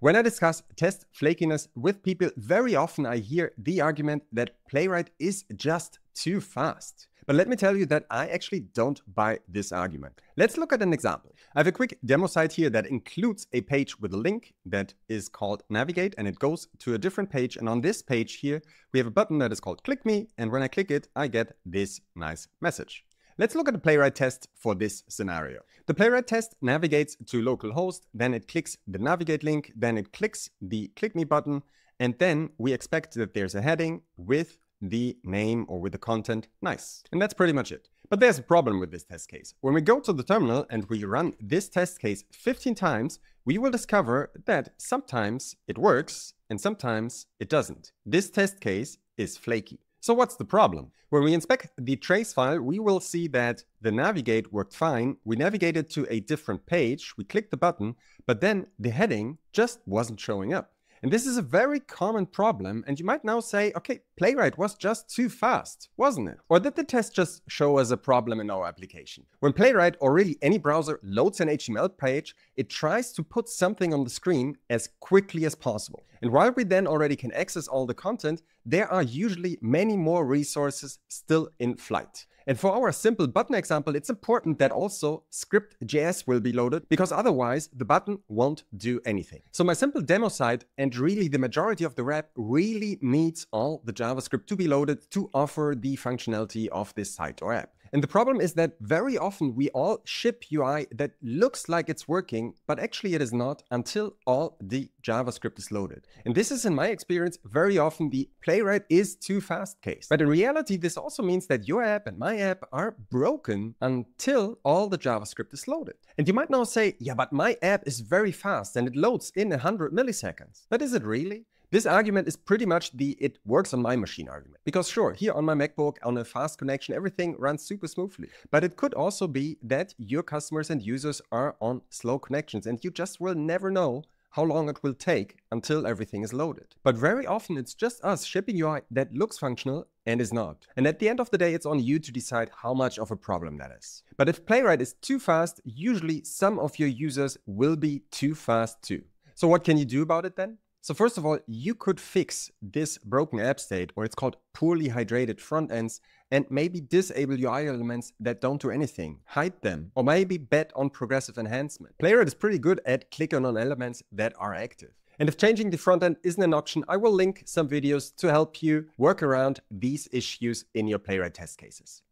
When I discuss test flakiness with people, very often I hear the argument that Playwright is just too fast. But let me tell you that I actually don't buy this argument. Let's look at an example. I have a quick demo site here that includes a page with a link that is called Navigate and it goes to a different page. And on this page here, we have a button that is called Click Me. And when I click it, I get this nice message. Let's look at the playwright test for this scenario. The playwright test navigates to localhost, then it clicks the navigate link, then it clicks the click me button, and then we expect that there's a heading with the name or with the content nice. And that's pretty much it. But there's a problem with this test case. When we go to the terminal and we run this test case 15 times, we will discover that sometimes it works and sometimes it doesn't. This test case is flaky. So what's the problem? When we inspect the trace file, we will see that the navigate worked fine. We navigated to a different page, we clicked the button, but then the heading just wasn't showing up. And this is a very common problem, and you might now say, okay, Playwright was just too fast, wasn't it? Or did the test just show us a problem in our application? When Playwright or really any browser loads an HTML page, it tries to put something on the screen as quickly as possible. And while we then already can access all the content, there are usually many more resources still in flight. And for our simple button example, it's important that also script.js will be loaded because otherwise the button won't do anything. So my simple demo site and really the majority of the web really needs all the JavaScript to be loaded to offer the functionality of this site or app. And the problem is that very often we all ship UI that looks like it's working, but actually it is not until all the JavaScript is loaded. And this is, in my experience, very often the playwright is too fast case. But in reality, this also means that your app and my app are broken until all the JavaScript is loaded. And you might now say, yeah, but my app is very fast and it loads in 100 milliseconds. But is it really? This argument is pretty much the it works on my machine argument. Because sure, here on my MacBook, on a fast connection, everything runs super smoothly. But it could also be that your customers and users are on slow connections and you just will never know how long it will take until everything is loaded. But very often it's just us shipping UI that looks functional and is not. And at the end of the day, it's on you to decide how much of a problem that is. But if Playwright is too fast, usually some of your users will be too fast too. So what can you do about it then? So first of all, you could fix this broken app state, or it's called poorly hydrated front ends, and maybe disable UI elements that don't do anything, hide them, or maybe bet on progressive enhancement. Playwright is pretty good at clicking on elements that are active. And if changing the front end isn't an option, I will link some videos to help you work around these issues in your Playwright test cases.